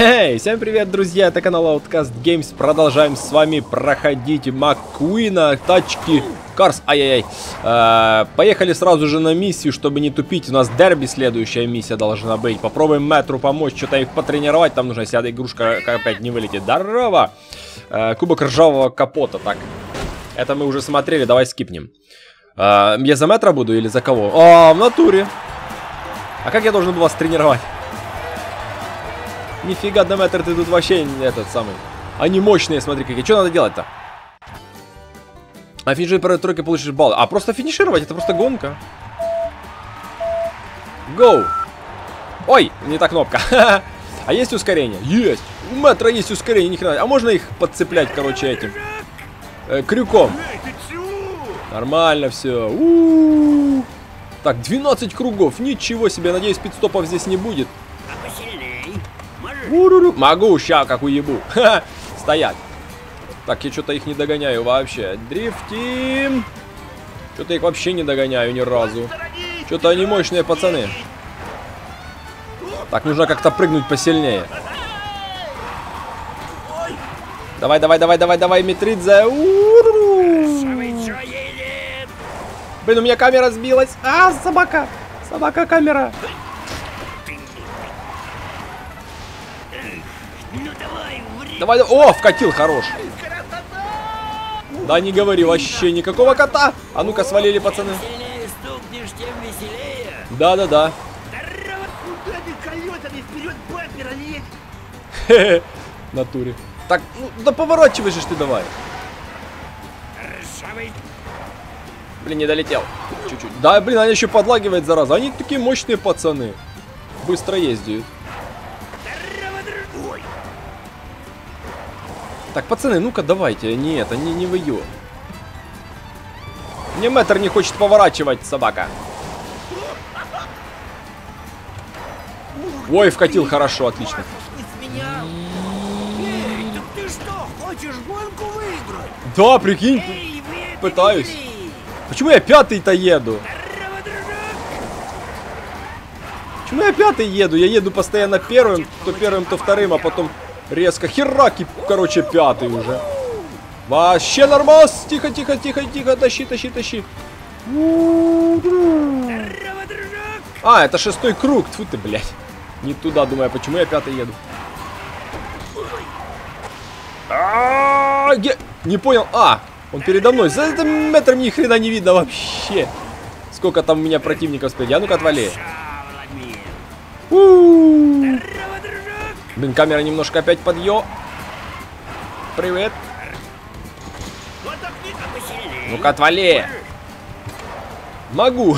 Эй, всем привет, друзья, это канал Outcast Games. Продолжаем с вами проходить Маккуина, тачки, Карс, ай-яй-яй. Э, поехали сразу же на миссию, чтобы не тупить. У нас дерби следующая миссия должна быть. Попробуем Мэтру помочь, что-то их потренировать. Там нужно, если эта игрушка опять не вылетит. Здорово! Э, кубок ржавого капота, так. Это мы уже смотрели, давай скипнем. Э, я за Мэтра буду или за кого? А, в натуре. А как я должен был вас тренировать? Нифига, Деметр, ты тут вообще этот самый. Они мощные, смотри какие. Что надо делать-то? А финишируй первой тройкой получишь баллы. А просто финишировать, это просто гонка. Гоу. Ой, не та кнопка. а есть ускорение? Есть. У метра есть ускорение, ни хрена. А можно их подцеплять, короче, этим? Э, крюком. Нормально все. У -у -у. Так, 12 кругов. Ничего себе. Надеюсь, пидстопов здесь не будет. Уруру. Могу, ща как уебу. Стоять. Так, я что-то их не догоняю вообще. Дрифтим. Что-то их вообще не догоняю ни разу. Что-то они мощные пацаны. Так, нужно как-то прыгнуть посильнее. Давай, давай, давай, давай, давай, Митридзе. Блин, у меня камера сбилась. А, собака. Собака камера. Давай, о, вкатил, хорош. Да не говори вообще никакого кота. А ну-ка, свалили, пацаны. Да-да-да. Натуре. Так, ну, да поворачивай же ты давай. Блин, не долетел. Чуть-чуть. Да, блин, они еще подлагивает, зараза. Они такие мощные пацаны. Быстро ездят. Так, пацаны, ну-ка давайте. Не это, не, в ее. Мне метр не хочет поворачивать, собака. Ой, вкатил хорошо, отлично. Да, прикинь, Эй, пытаюсь. Почему я пятый-то еду? Почему я пятый еду? Я еду постоянно первым, то первым, то вторым, а потом Резко. Хераки, короче, пятый уже. Вообще нормас. Тихо, тихо, тихо, тихо. Тащи, тащи, тащи. А, это шестой круг. Тьфу ты, блядь. Не туда, думаю, почему я пятый еду. А, не понял. А, он передо мной. За этим метром ни хрена не видно вообще. Сколько там у меня противников спереди. А ну-ка, отвали. Блин, камера немножко опять подъё. Привет. Ну-ка, отвали. Могу.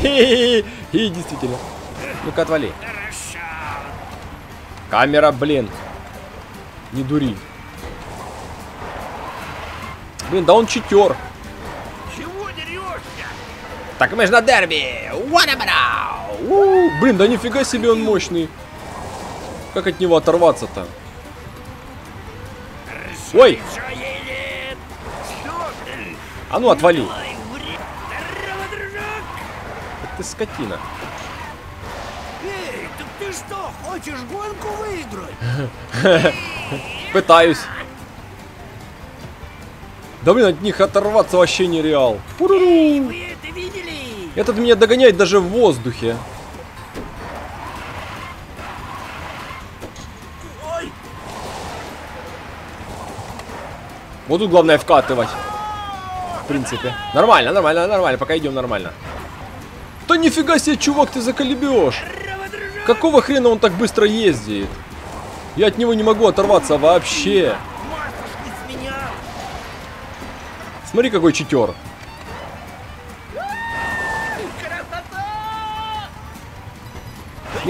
И действительно. Ну-ка, отвали. Камера, блин. Не дури. Блин, да он читер. Так мы же на дерби. What about? У, блин, да нифига себе он мощный. Как от него оторваться-то? Ой! А ну отвали! ты скотина. Эй, так ты что, хочешь гонку выиграть? Пытаюсь. Да блин, от них оторваться вообще нереал. Эй, вы это видели? Этот меня догоняет даже в воздухе. Вот тут главное вкатывать. В принципе. Нормально, нормально, нормально. Пока идем нормально. Да нифига себе, чувак, ты заколебешь. Какого хрена он так быстро ездит? Я от него не могу оторваться вообще. Смотри, какой читер.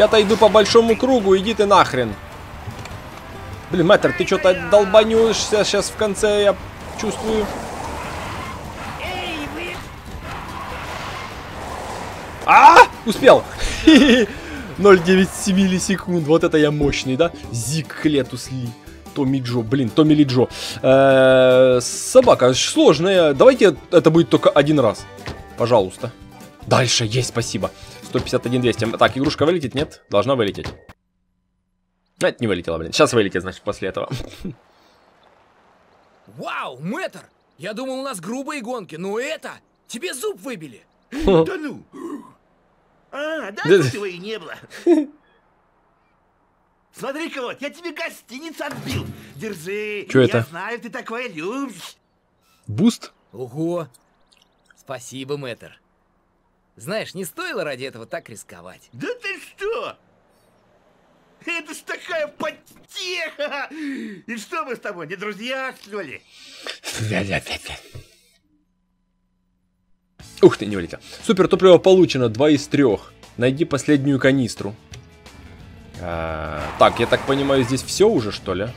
Я-то иду по большому кругу, иди ты нахрен. Блин, мэтр, ты что-то долбанешься сейчас в конце, я чувствую. А, Успел! 0,97 миллисекунд. Вот это я мощный, да? Зик Хлетус Ли. Томми Джо, блин, Томми Ли Джо. Э -э, собака сложная. Давайте это будет только один раз. Пожалуйста. Дальше есть, спасибо. 151 200. Так, игрушка вылетит, нет? Должна вылететь. Ну, это не вылетело, блин. Сейчас вылетит, значит, после этого. Вау, мэтр! Я думал, у нас грубые гонки, но это... Тебе зуб выбили. Да ну! А, да, его и не было. Смотри-ка вот, я тебе гостиницу отбил. Держи. Я это? знаю, ты такое любишь. Буст? Ого! Спасибо, мэтр. Знаешь, не стоило ради этого так рисковать. Да ты что? Это ж такая потеха! И что мы с тобой, не друзья, что ли? Ух ты, не вылетел. Супер топливо получено, 2 из 3. Найди последнюю канистру. А, так, я так понимаю, здесь все уже, что ли?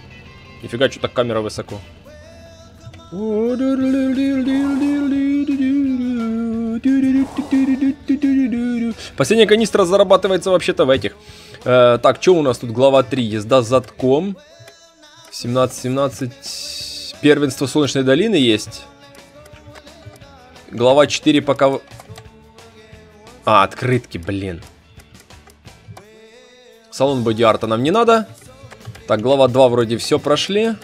Нифига, что так камера высоко. Последняя канистра зарабатывается вообще-то в этих. Э, так, что у нас тут? Глава 3. Езда с задком. 17-17. Первенство Солнечной долины есть. Глава 4 пока... А, открытки, блин. Салон боди-арта нам не надо. Так, глава 2 вроде все прошли.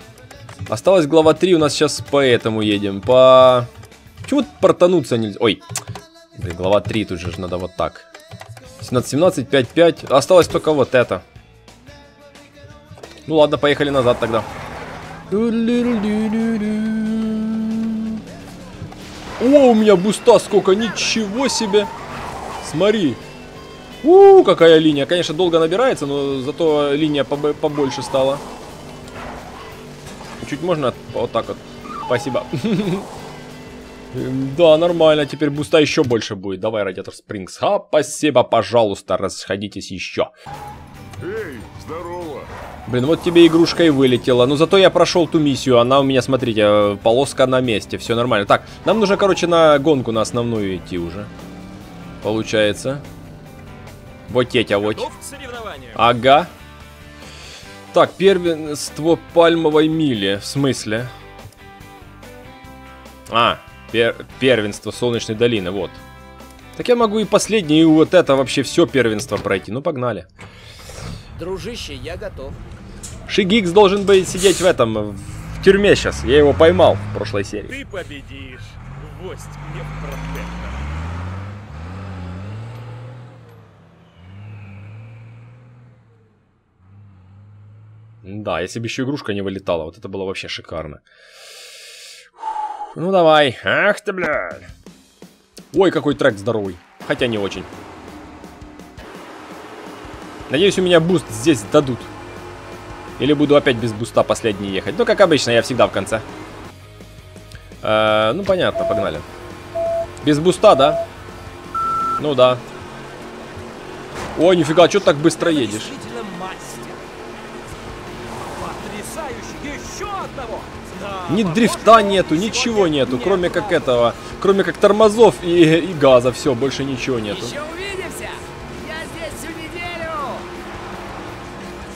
Осталась глава 3, у нас сейчас по этому едем. По... Тут портануться нельзя? Ой. Блин, глава 3, тут же надо вот так. 17-17, 5-5. Осталось только вот это. Ну ладно, поехали назад тогда. О, у меня буста сколько, ничего себе. Смотри. У, какая линия. Конечно, долго набирается, но зато линия побо- побольше стала. Чуть можно вот так вот. Спасибо. Эм, Да, нормально. Теперь буста еще больше будет. Давай, радиатор Спрингс. Ха, спасибо, пожалуйста, расходитесь еще. Эй, здорово! Блин, вот тебе игрушка и вылетела. Но зато я прошел ту миссию. Она у меня, смотрите, э, полоска на месте. Все нормально. Так, нам нужно, короче, на гонку, на основную идти уже. Получается. Вот тетя, вот. К соревнованию? Ага. Так, первенство пальмовой мили. В смысле? А, пер- первенство солнечной долины, вот. Так я могу и последнее, и вот это вообще все первенство пройти. Ну, погнали. Дружище, я готов. Шигикс должен быть сидеть в этом, в тюрьме сейчас. Я его поймал в прошлой серии. Ты победишь. Гвоздь мне в протектор. Да, если бы еще игрушка не вылетала, вот это было вообще шикарно. Ну давай. Ах ты, блядь. Ой, какой трек здоровый. Хотя не очень. Надеюсь, у меня буст здесь дадут. Или буду опять без буста последний ехать. Ну, как обычно, я всегда в конце. Э, ну, понятно, погнали. Без буста, да? Ну да. Ой, нифига, что так быстро едешь? Ни дрифта нету, ничего нету, не кроме как этого, кроме как тормозов и, и газа, все, больше ничего нету.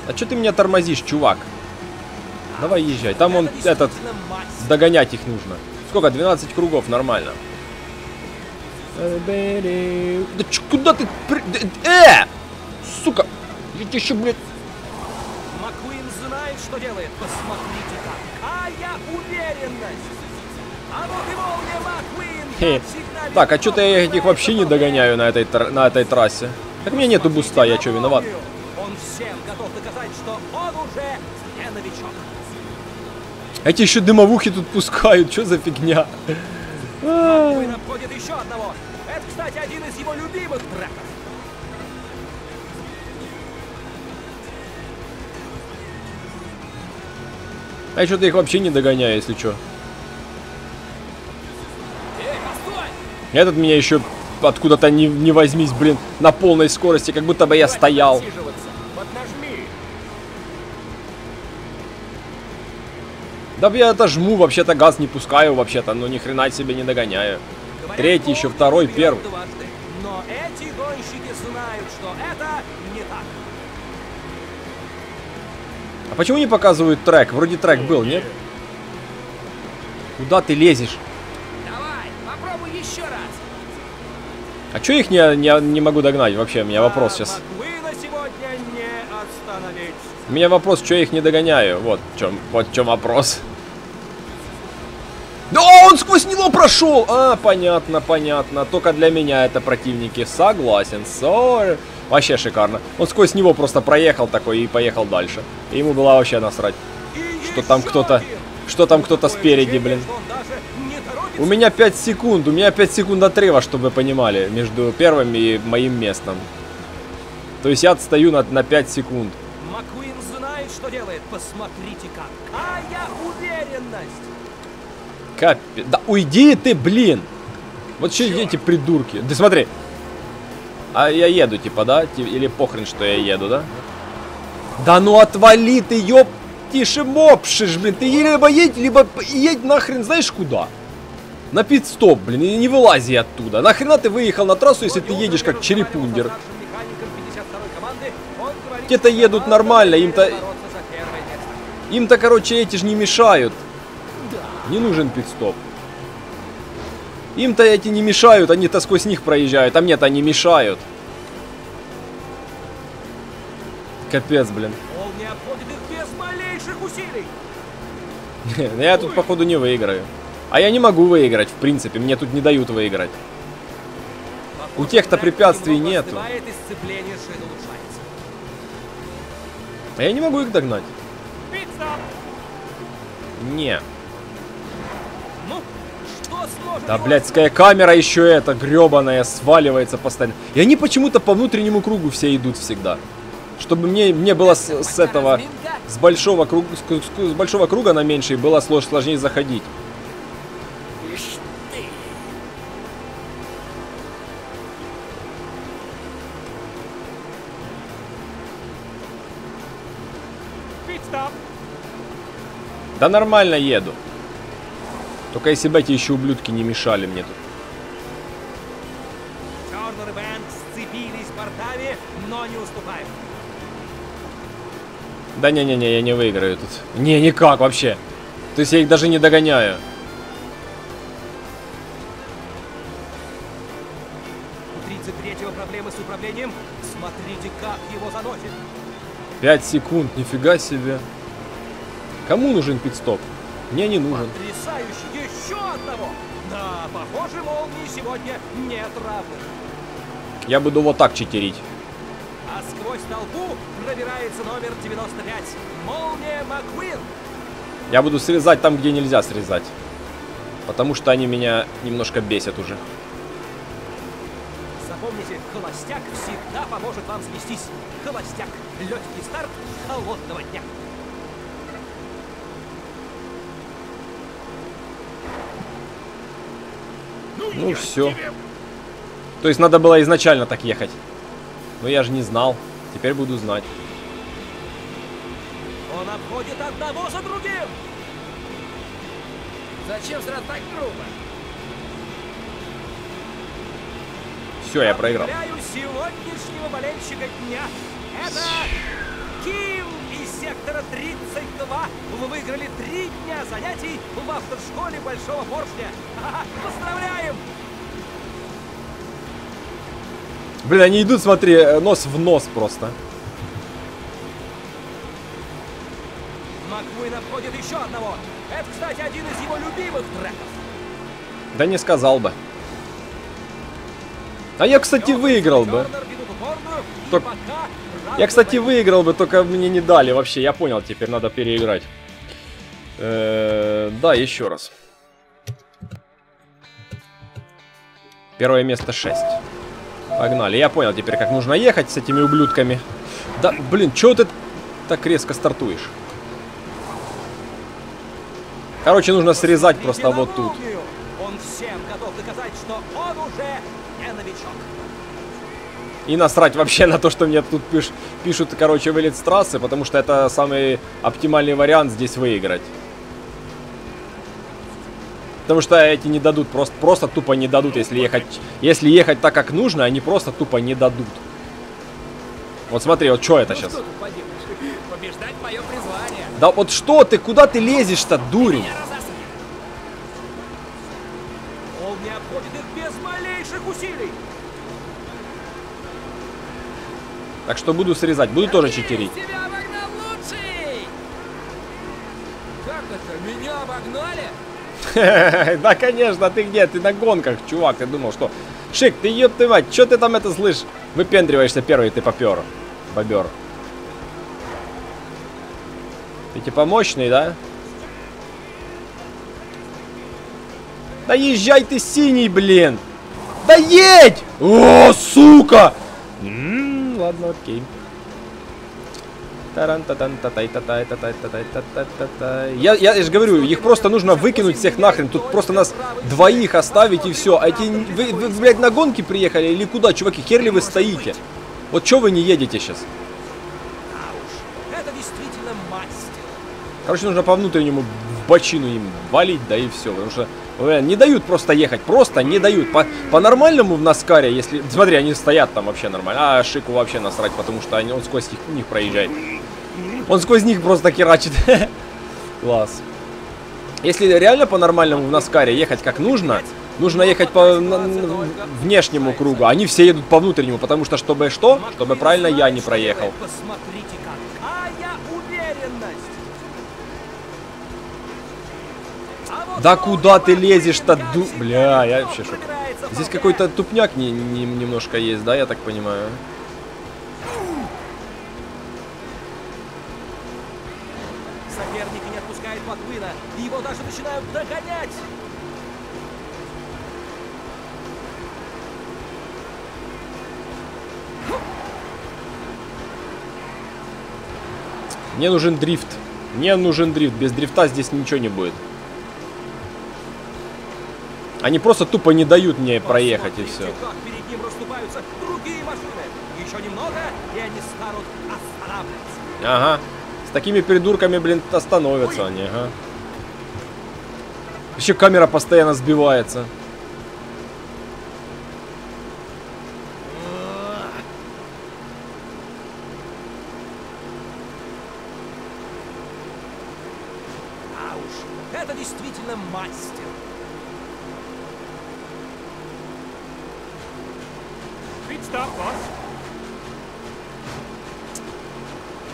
А что ты меня тормозишь, чувак? Давай езжай, там он Это этот, догонять их нужно. Сколько, 12 кругов, нормально. Да ч- куда ты, э, сука, я тебе еще, блядь, Маккуин знает, что делает. Посмотрите какая уверенность. А вот и молния Маккуин. Хе. Так, а что-то я этих вообще не догоняю на этой, на этой трассе. Так у меня нету буста, я что, виноват? Он всем готов доказать, что он уже не новичок. Эти еще дымовухи тут пускают, что за фигня? Маккуин обходит еще одного. Это, кстати, один из его любимых треков. Я что-то их вообще не догоняю, если что. Этот меня еще откуда-то не, не возьмись, блин, на полной скорости, как будто бы я стоял. Да я это жму, вообще-то газ не пускаю, вообще-то, но ни хрена себе не догоняю. Третий, еще второй, первый. дважды. Но эти А почему не показывают трек? Вроде трек был, нет? Куда ты лезешь? Давай, попробуй еще раз! А чё их не, не, не могу догнать вообще? У меня вопрос сейчас. У меня вопрос, что я их не догоняю. Вот в чем, вот в чем вопрос. Да он сквозь него прошел! А, понятно, понятно. Только для меня это противники. Согласен. Sorry. Вообще шикарно. Он сквозь него просто проехал такой и поехал дальше. И ему было вообще насрать. Что там кто-то... Что там кто-то спереди, блин. У меня 5 секунд, у меня 5 секунд отрыва, чтобы вы понимали, между первым и моим местом. То есть я отстаю на, на 5 секунд. Маккуин знает, что делает. Посмотрите, какая уверенность. Капец. Да уйди ты, блин! Вот что эти придурки. Ты смотри. А я еду, типа, да? Или похрен, что я еду, да? Да ну отвали ты, ёп! Тише мопшишь, блин. Ты либо едь, либо едь нахрен знаешь куда? На пит-стоп, блин, и не вылази оттуда. Нахрена ты выехал на трассу, если ты едешь как черепундер? Те-то едут нормально, им-то- Им-то, короче, эти же не мешают. Не нужен пит-стоп. Им-то эти не мешают, они-то сквозь них проезжают, а мне-то они мешают. Капец, блин. Я тут, походу, не выиграю. А я не могу выиграть, в принципе, мне тут не дают выиграть. У тех-то препятствий нету. А я не могу их догнать. Не. Да, блядская камера еще эта гребаная сваливается постоянно. И они почему-то по внутреннему кругу все идут всегда. Чтобы мне, мне было с, с этого, с большого, круга, с, с- большого круга на меньший было слож- сложнее заходить. Да нормально еду. Только если бы эти еще ублюдки не мешали мне тут. Тернер и Бэнк сцепились бортами, но не уступают. Да не-не-не, я не выиграю тут. Не, никак вообще. То есть я их даже не догоняю. У 33-го проблемы с управлением. Смотрите, как его заносит. 5 секунд, нифига себе. Кому нужен пидстоп? Мне не нужен. Потрясающе! Еще одного! Да, похоже, молнии сегодня нет равных. Я буду вот так читерить. А сквозь толпу пробирается номер 95. Молния Маккуин. Я буду срезать там, где нельзя срезать. Потому что они меня немножко бесят уже. Запомните, холостяк всегда поможет вам свестись. Холостяк. Легкий старт холодного дня. Ну все. То есть надо было изначально так ехать. Но я же не знал. Теперь буду знать. Он обходит одного за другим. Зачем сразу так грубо? Все, я проиграл. Сегодняшнего болельщика дня. Это Ким сектора 32. Вы выиграли три дня занятий в автошколе Большого Поршня. Поздравляем! Блин, они идут, смотри, э, нос в нос просто. Маквин обходит еще одного. Это, кстати, один из его любимых треков. Да не сказал бы. А я, кстати, выиграл бы. Только- Я, кстати, выиграл бы, только мне не дали вообще. Я понял, теперь надо переиграть. Э, Да, еще раз. Первое место 6. Погнали. Я понял теперь, как нужно ехать с этими ублюдками. Да, блин, чё ты так резко стартуешь? Короче, нужно срезать просто вот тут. И насрать вообще на то, что мне тут пиш- пишут, короче, вылет с трассы, потому что это самый оптимальный вариант здесь выиграть. Потому что эти не дадут, просто, просто тупо не дадут, если ехать, если ехать так, как нужно, они просто тупо не дадут. Вот смотри, вот что это Ну сейчас? что тут поделаешь? Побеждать мое призвание. Да вот что ты, куда ты лезешь-то, дурень? Он не обходит их без малейших усилий. Так что буду срезать. Буду тоже читерить. Да, конечно, ты где? Ты на гонках, чувак. Ты думал, что... Шик, ты ёб ты мать, чё ты там это слышишь? Выпендриваешься первый, ты попер. Бобер. Ты типа мощный, да? Да езжай ты синий, блин! Да едь! О, сука! Ладно, окей. Я, я, я же говорю, их просто нужно выкинуть всех нахрен. Тут просто нас двоих оставить и все. А эти, вы, вы, блядь, на гонки приехали или куда, чуваки? Хер ли вы стоите? Вот что вы не едете сейчас? Короче, нужно по внутреннему бочину им валить, да и все. Потому что не дают просто ехать, просто не дают. По, по-нормальному в Наскаре, если... Смотри, они стоят там вообще нормально. А Шику вообще насрать, потому что они, он сквозь них, них проезжает. Он сквозь них просто керачит. Класс. Если реально по-нормальному в Наскаре ехать как нужно, нужно ехать по внешнему кругу. Они все едут по внутреннему, потому что чтобы что? Чтобы правильно я не проехал. Да куда ты лезешь-то, ду... Бля, я вообще шок. Здесь какой-то тупняк не, не- немножко есть, да, я так понимаю? Соперники не отпускают Маквина, и его даже начинают догонять. Мне нужен дрифт. Мне нужен дрифт. Без дрифта здесь ничего не будет. Они просто тупо не дают мне проехать и все. Посмотрите, как перед ним расступаются другие машины. Еще немного, и они станут останавливаться. Ага. С такими придурками, блин, остановятся они, ага. Еще камера постоянно сбивается. А уж, это действительно мастер. Пит-стоп, босс.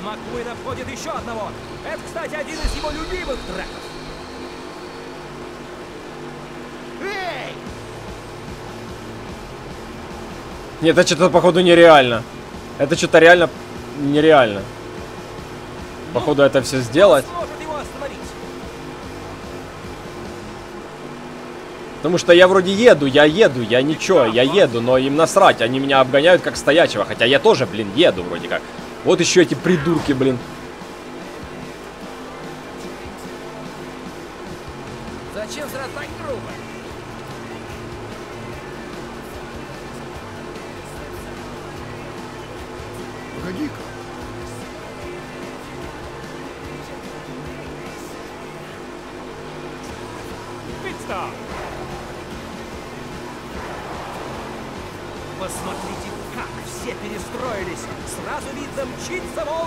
Маккуин обходит еще одного. Это, кстати, один из его любимых треков. Эй! Нет, это что-то, походу, нереально. Это что-то реально нереально. Походу, это все сделать. Потому что я вроде еду, я еду, я ничего, я еду, но им насрать, они меня обгоняют как стоячего, хотя я тоже, блин, еду вроде как. Вот еще эти придурки, блин.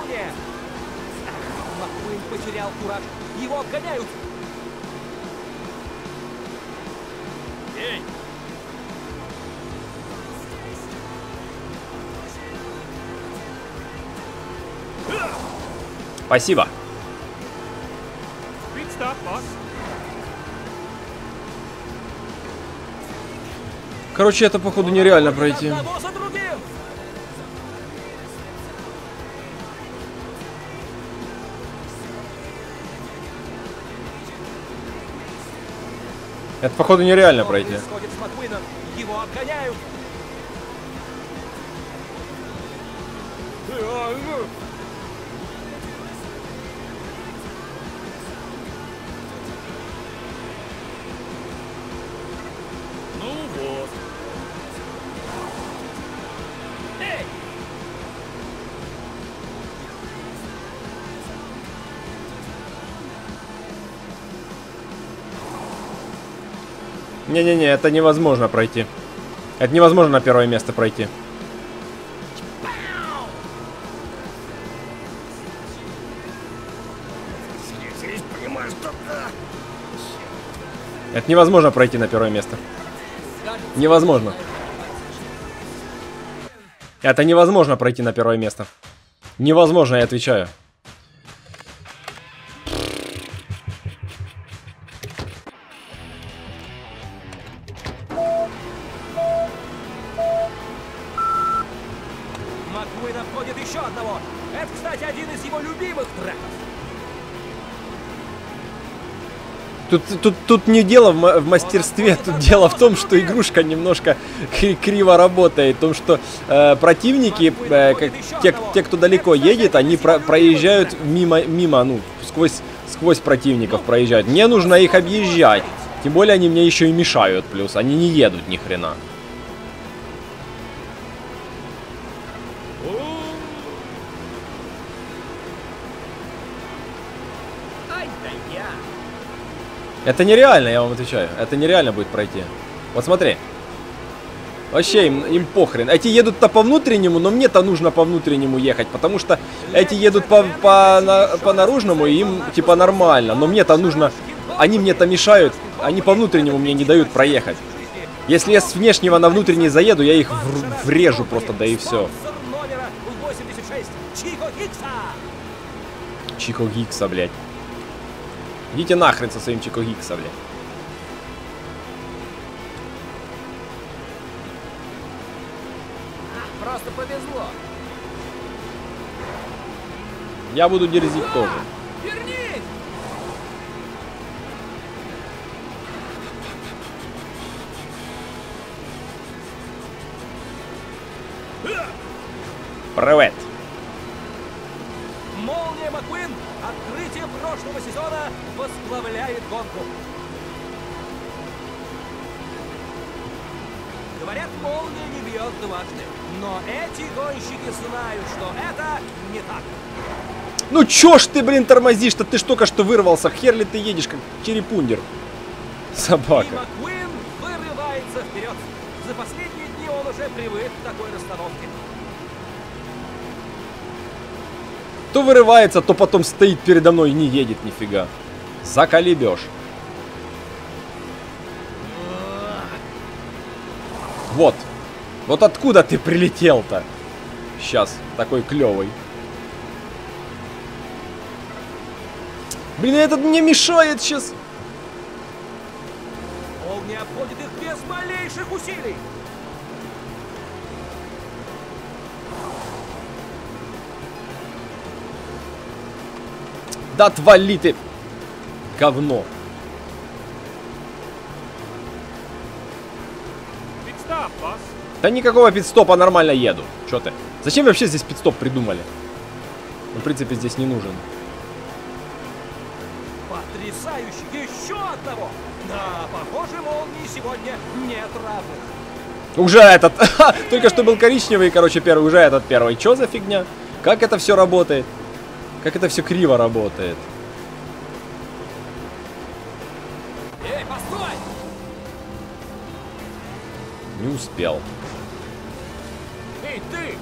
Молния. Ах, Маккуин потерял кураж. Его обгоняют. Эй, Спасибо. Короче, это, походу, нереально пройти. Это, походу, нереально пройти. Его обгоняют. Не-не-не, это невозможно пройти. Это невозможно на первое место пройти. Это невозможно пройти на первое место. Невозможно. Это невозможно пройти на первое место. Невозможно, я отвечаю. Тут, тут, тут не дело в, ма- в мастерстве, тут дело в том, что игрушка немножко кри- криво работает. В том, что э, противники, э, как, те, те, кто далеко едет, они про- проезжают мимо, мимо, ну, сквозь, сквозь противников проезжают. Мне нужно их объезжать. Тем более они мне еще и мешают, плюс они не едут ни хрена. Это нереально, я вам отвечаю. Это нереально будет пройти. Вот смотри. Вообще им, им похрен. Эти едут-то по внутреннему, но мне-то нужно по внутреннему ехать, потому что эти едут по, по, на- по наружному, и им типа нормально. Но мне-то нужно... Они мне-то мешают, они по внутреннему мне не дают проехать. Если я с внешнего на внутренний заеду, я их вр- врежу просто, да и все. Спонсор номера 86 Чико Хикса. Чико Гикса, блядь. Идите нахрен со своим Чико Гикса, блядь. А, просто повезло. Я буду дерзить тоже. Вернись! Привет. Ну чё ж ты, блин, тормозишь-то? Ты ж только что вырвался. Хер ли ты едешь, как черепундер? И Собака. Маккуин вырывается вперед. За последние дни он уже привык к такой расстановке. То вырывается, то потом стоит передо мной и не едет нифига. Заколебешь. Вот. Вот откуда ты прилетел-то? Сейчас, такой клевый. Блин, этот мне мешает сейчас. Молния обходит их без малейших усилий. Да отвали ты. Говно. Да никакого пидстопа, нормально еду. Чё ты? Зачем вообще здесь пидстоп придумали? Ну, в принципе, здесь не нужен. Потрясающе! Еще одного! Да, похоже, молнии сегодня нет равных. Уже этот. Только что был коричневый, короче, первый. Уже этот первый. Чё за фигня? Как это все работает? Как это все криво работает? Эй, постой! Не успел. Эй, ты!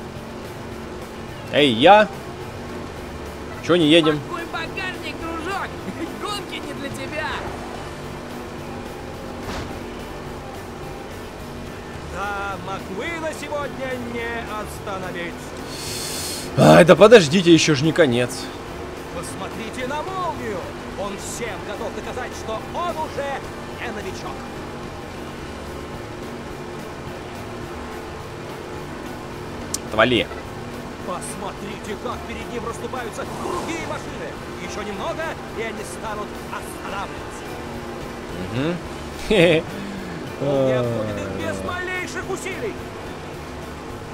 Эй, я? Чё не едем? Какой Да, Маквина сегодня не остановить. Ай, да подождите, еще ж не конец. Посмотрите на молнию! Он всем готов доказать, что он уже не новичок. Отвали. Посмотрите, как перед ним расступаются другие машины. Еще немного, и они станут останавливаться. Мгм.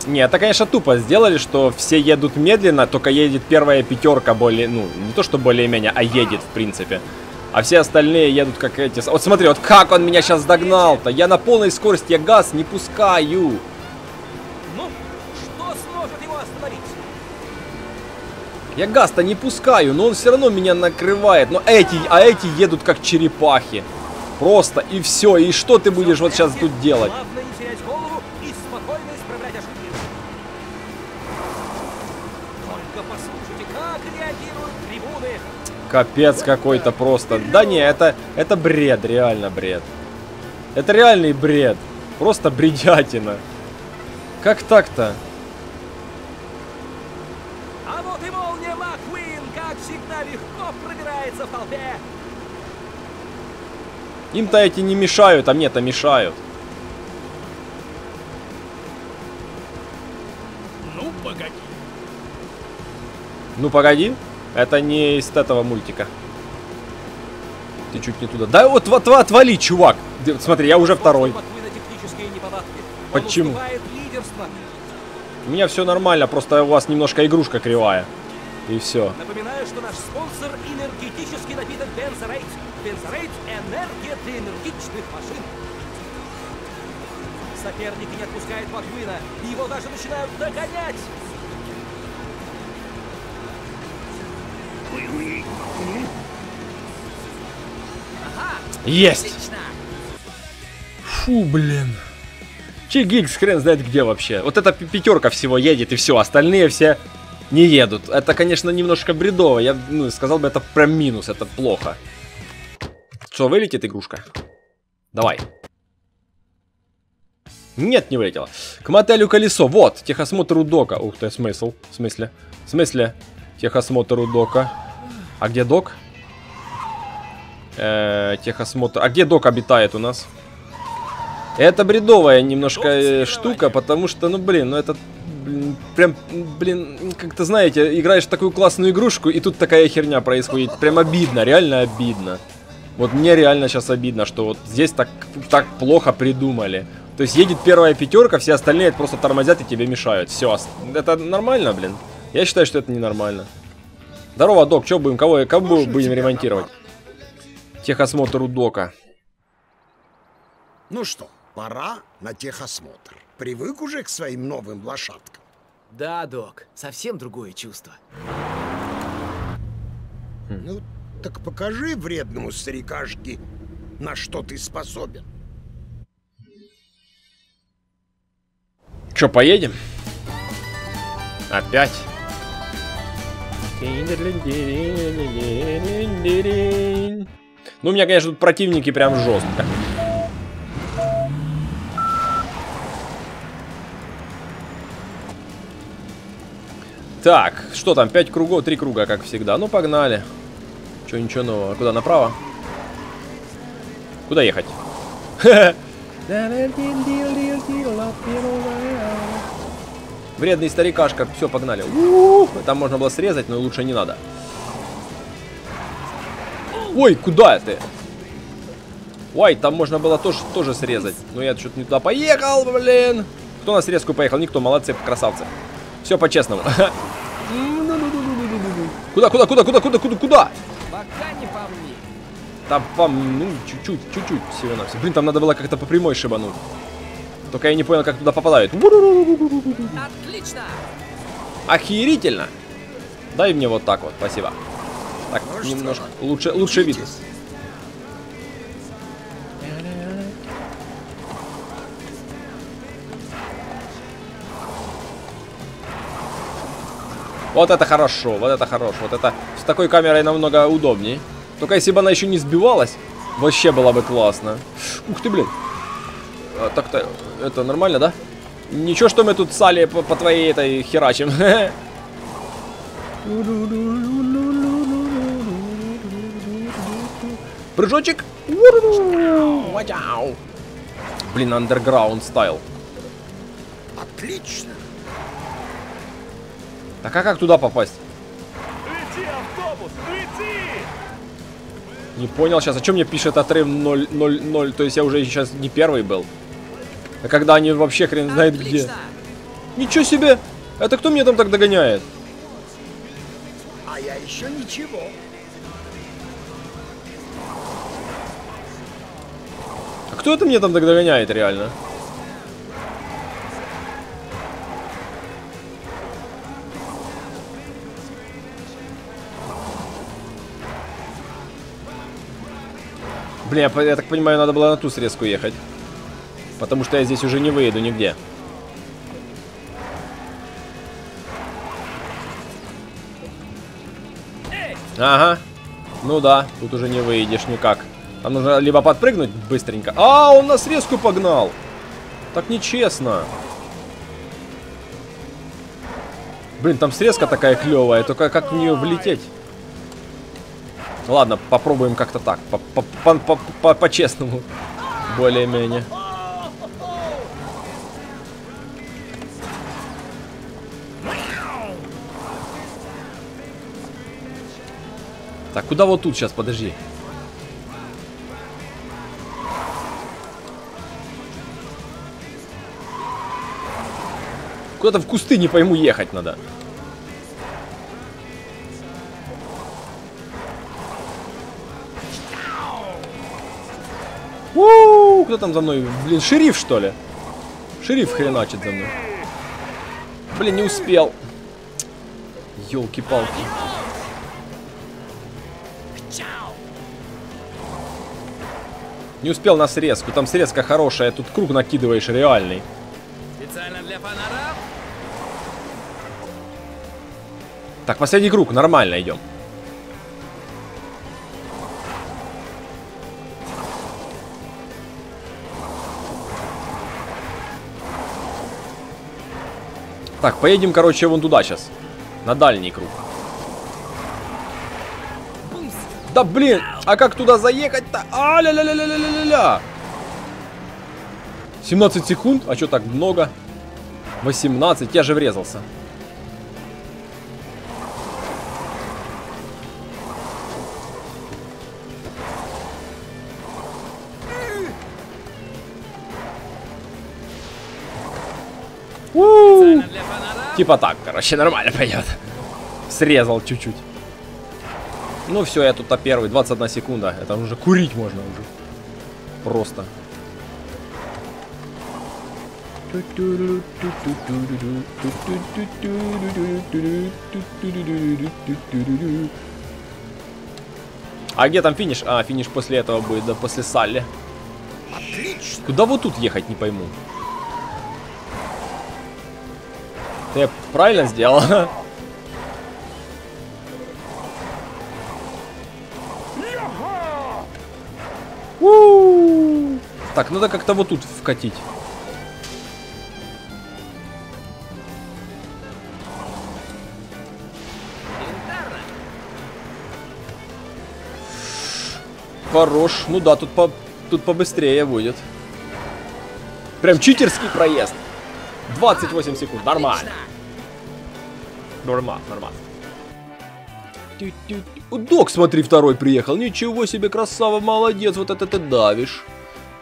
Не, это, конечно, тупо сделали, что все едут медленно, только едет первая пятерка более, ну, не то что более-менее, а едет, в принципе. А все остальные едут как эти... Вот смотри, вот как он меня сейчас догнал-то. Я на полной скорости, я газ не пускаю. Ну, что сможет его остановить? Я газ-то не пускаю, но он все равно меня накрывает. Но эти, а эти едут как черепахи. Просто и все. И что ты будешь вот сейчас тут делать? Капец какой-то просто. Да не, это, это бред, реально бред. Это реальный бред. Просто бредятина. Как так-то? А вот и молния Маквин, как всегда, легко пробирается в толпе. Им-то эти не мешают, а мне-то мешают. Ну, погоди. Ну погоди, это не из этого мультика. Ты чуть не туда. Да вот, вот отвали, чувак. Смотри, я уже второй. Почему? У меня все нормально, просто у вас немножко игрушка кривая. И все. Напоминаю, что наш спонсор – энергетический напиток Бензорейт. Бензорейт – энергия для энергичных машин. Соперники не отпускают Маквина, и его даже начинают догонять. Есть! Отлично. Фу, блин. Чигикс хрен знает где вообще. Вот эта пятерка всего едет и все, остальные все не едут. Это, конечно, немножко бредово. Я ну, сказал бы, это прям минус, это плохо. Что, вылетит игрушка? Давай. Нет, не вылетела. К мотелю колесо. Вот, техосмотр у дока. Ух ты, смысл? В смысле? В смысле? Техосмотр у дока. А где док? Э, техосмотр. А где док обитает у нас? Это бредовая немножко э, штука, потому что, ну блин, ну это блин, прям, блин, как-то знаете, играешь в такую классную игрушку, и тут такая херня происходит. Прям обидно, реально обидно. Вот мне реально сейчас обидно, что вот здесь так, так плохо придумали. То есть едет первая пятерка, все остальные просто тормозят и тебе мешают. Все, это нормально, блин? Я считаю, что это ненормально. Здорово, док, что будем, кого, кого будем ремонтировать? Техосмотр у дока. Ну что, пора на техосмотр. Привык уже к своим новым лошадкам. Да, док, совсем другое чувство. Ну, так покажи вредному старикашке, на что ты способен. Че, поедем? Опять? Ну, у меня, конечно, тут противники прям жестко. Так, что там, 5 кругов, 3 круга, как всегда. Ну, погнали. Че, ничего нового. Куда, направо? Куда ехать? Вредный старикашка. Все, погнали. Там можно было срезать, но лучше не надо. Ой, куда ты? Ой, там можно было тоже, тоже срезать. Но я что-то не туда поехал, блин. Кто на срезку поехал? Никто, молодцы, красавцы. Все по-честному. Куда, куда, куда, куда, куда, куда, куда? Там, пам, ну, чуть-чуть, чуть-чуть всего на все. Блин, там надо было как-то по прямой шибануть. Только я не понял, как туда попадают. Отлично! Охерительно! Дай мне вот так вот, спасибо. Так, что, немножко лучше, лучше видно. Вот это хорошо, вот это хорошо. Вот это с такой камерой намного удобней. Только если бы она еще не сбивалась, вообще было бы классно. Ух ты, блин. А, Так-то, это нормально, да? Ничего, что мы тут с Али по, по твоей этой херачим. Прыжочек. Блин, андерграунд стайл. Отлично. Так а как туда попасть? Лети, автобус, лети! Не понял сейчас, о чем мне пишет отрыв 0-0-0, то есть я уже сейчас не первый был. А когда они вообще хрен знает где. Ничего себе! Это кто меня там так догоняет? А я еще ничего. А кто это меня там так догоняет реально? Блин, я, так понимаю, надо было на ту срезку ехать. Потому что я здесь уже не выеду нигде. Ага. Ну да, тут уже не выедешь никак. Там нужно либо подпрыгнуть быстренько. А, он на срезку погнал. Так нечестно. Блин, там срезка такая клевая, только как в нее влететь? Ладно, попробуем как-то так, по- по- по- по- по-честному, более-менее. Так, куда вот тут сейчас, подожди. Куда-то в кусты, не пойму, ехать надо. У, кто там за мной? Блин, шериф, что ли? Шериф хреначит за мной. Блин, не успел. Ёлки-палки. Не успел на срезку. Там срезка хорошая, тут круг накидываешь реальный. Специально для фанатов. Так, последний круг, нормально идем. Так, поедем, короче, вон туда сейчас. На дальний круг. Да блин, а как туда заехать-то? А, ля ля ля ля ля ля ля 17 секунд? А что так много? 18, я же врезался. Типа так, короче, нормально пойдет. Срезал чуть-чуть. Ну все, я тут на первый, 21 секунда. Это уже курить можно уже. Просто. А где там финиш? А, финиш после этого будет, да, после Салли. Отлично. Куда вот тут ехать, не пойму. Ты правильно сделал? Так, надо как-то вот тут вкатить. Хорош. Ну да, тут по тут побыстрее будет. Прям читерский проезд. 28 секунд. Нормально. Нормально, нормально. Док, смотри, второй приехал. Ничего себе, красава, молодец. Вот это ты давишь.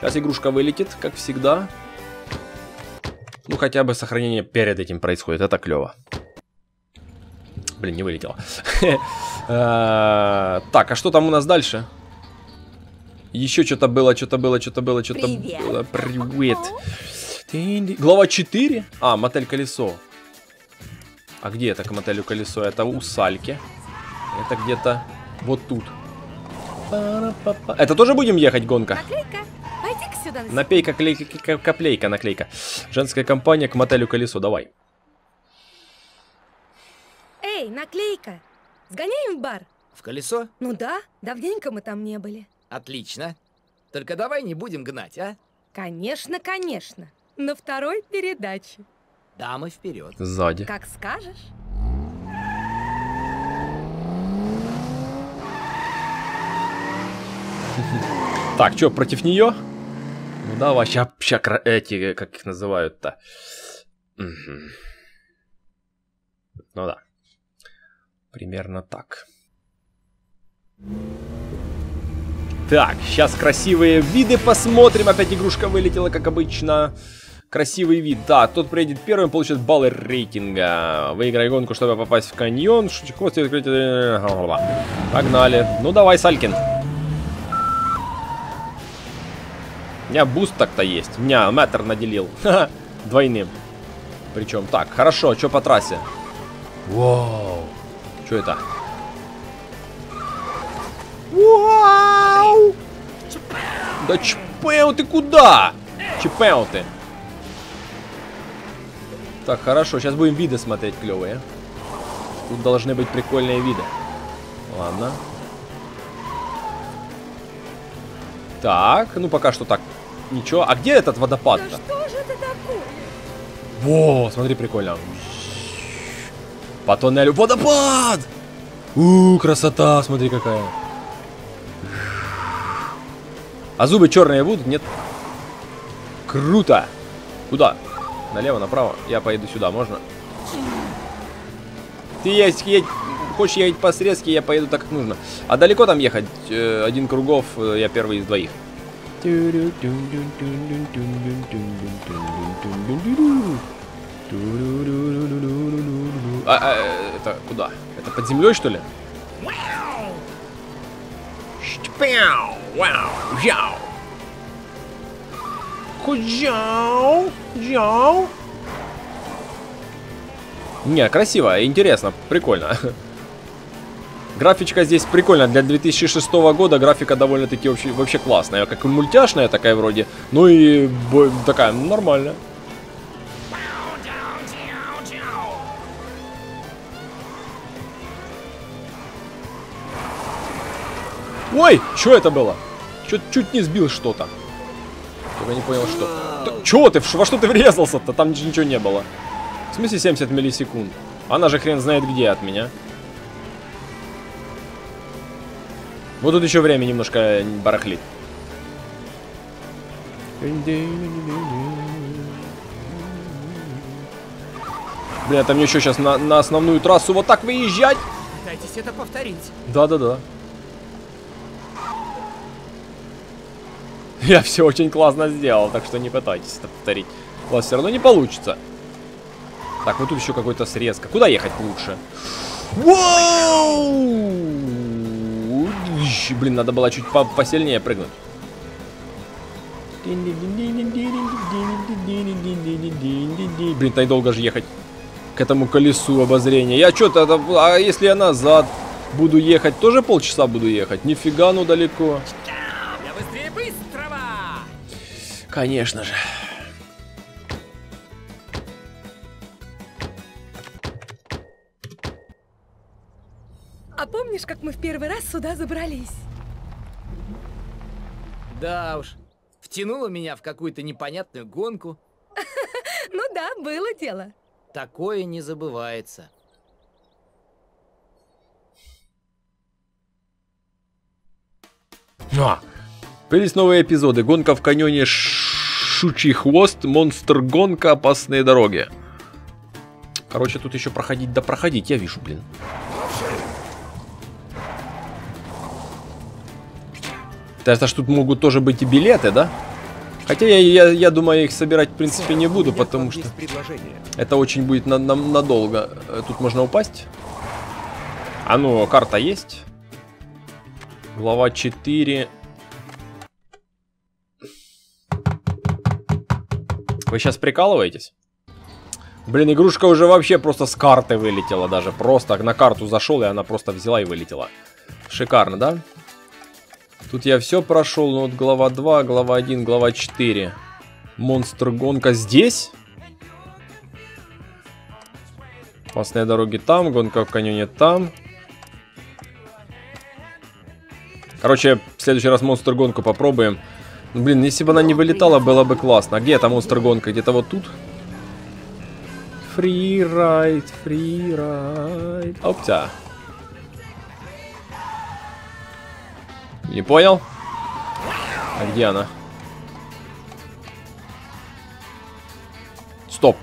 Сейчас игрушка вылетит, как всегда. Ну, хотя бы сохранение перед этим происходит. Это клево. Блин, не вылетело. Э, Так, а что там у нас дальше? Еще что-то было, что-то было, что-то было, что-то было. Привет. Глава 4? А, мотель колесо. А где это к мотелю колесо? Это у Сальки. Это где-то вот тут. Это тоже будем ехать, гонка? Напейка, клейка, коплейка, наклейка. Женская компания к мотелю колесо, давай. Эй, наклейка. Сгоняем в бар? В колесо? Ну да, давненько мы там не были. Отлично. Только давай не будем гнать, а? Конечно, конечно. На второй передаче. Дамы вперед. Сзади. Как скажешь. Так, что, против нее? Ну давай, ща, ща эти, как их называют-то? Ну да. Примерно так. Так, сейчас красивые виды посмотрим. Опять игрушка вылетела, как обычно. Красивый вид. Да, тот приедет первым, получит баллы рейтинга. Выиграй гонку, чтобы попасть в каньон. И открыть... Погнали. Ну давай, Салькин. У меня буст так-то есть. У меня метр наделил. Двойным. Причем так, хорошо, что по трассе? Вау. Что это? Вау! Да чпэу ты куда? Чпэу ты. Так, хорошо, сейчас будем виды смотреть клевые. Тут должны быть прикольные виды. Ладно. Так, ну пока что так. Ничего. А где этот Да водопад-то? что же это такое? Во, смотри, прикольно. По тоннелю водопад! У, красота, смотри какая. А зубы черные будут? Нет. Круто. Куда? Налево, направо? Я поеду сюда, можно? Ты есть, едь, хочешь ехать по срезке, я поеду так, как нужно. А далеко там ехать? Э, один кругов, э, я первый из двоих. А, а, это куда? Это под землей, что ли? Вау, жау. Худжау, жау. Не, красиво, интересно, прикольно. Графичка здесь прикольная. Для 2006 года графика довольно-таки вообще, вообще классная. Как и мультяшная такая вроде. Ну и такая нормальная. Ой, что это было? Чё, чуть не сбил что-то. Только не понял, что. Да, чё ты? Во что ты врезался-то? Там ничего не было. В смысле 70 миллисекунд? Она же хрен знает где от меня. Вот тут еще время немножко барахлит. Бля, это мне еще сейчас на, на основную трассу вот так выезжать? Пытайтесь это повторить. Да-да-да. Я все очень классно сделал, так что не пытайтесь это повторить. У вас все равно не получится. Так, вот тут еще какой-то срезка. Куда ехать лучше? Воу! Блин, надо было чуть по посильнее прыгнуть. Блин, так долго же ехать к этому колесу обозрения. Я что-то, а если я назад буду ехать, тоже полчаса буду ехать? Нифига, ну далеко. Быстрого! Конечно же. А помнишь, как мы в первый раз сюда забрались? Да уж. Втянула меня в какую-то непонятную гонку. Ну да, было дело. Такое не забывается. А, появились новые эпизоды. Гонка в каньоне Шучий хвост, монстр гонка, опасные дороги. Короче, тут еще проходить да проходить, я вижу, блин. Это ж тут могут тоже быть и билеты, да? Хотя я, я, я думаю, их собирать в принципе не буду, потому что это очень будет на, на- надолго. Э, Тут можно упасть. А ну, карта есть. Глава 4. Вы сейчас прикалываетесь? Блин, игрушка уже вообще просто с карты вылетела даже. Просто на карту зашел, и она просто взяла и вылетела. Шикарно, да? Тут я все прошел, ну вот глава 2, глава 1, глава 4. Монстр гонка здесь? Опасные дороги там, гонка в каньоне там. Короче, в следующий раз монстр гонку попробуем. Ну, Блин, если бы она не вылетала, было бы классно. А где эта монстр гонка? Где-то вот тут? Фрирайд, фрирайд. Оптя. Не понял? А где она? Стоп.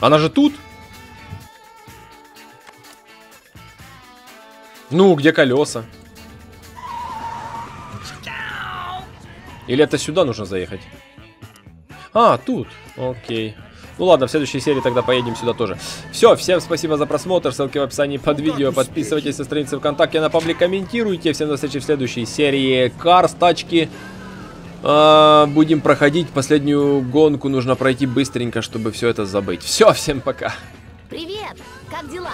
Она же тут? Ну, где колеса? Или это сюда нужно заехать? А, тут. Окей. Ну ладно, в следующей серии тогда поедем сюда тоже. Все, всем спасибо за просмотр. Ссылки в описании под видео. Подписывайтесь на страницы ВКонтакте, на паблик, комментируйте. Всем до встречи в следующей серии. Карс, тачки. А, будем проходить последнюю гонку. Нужно пройти быстренько, чтобы все это забыть. Все, всем пока. Привет! Как дела?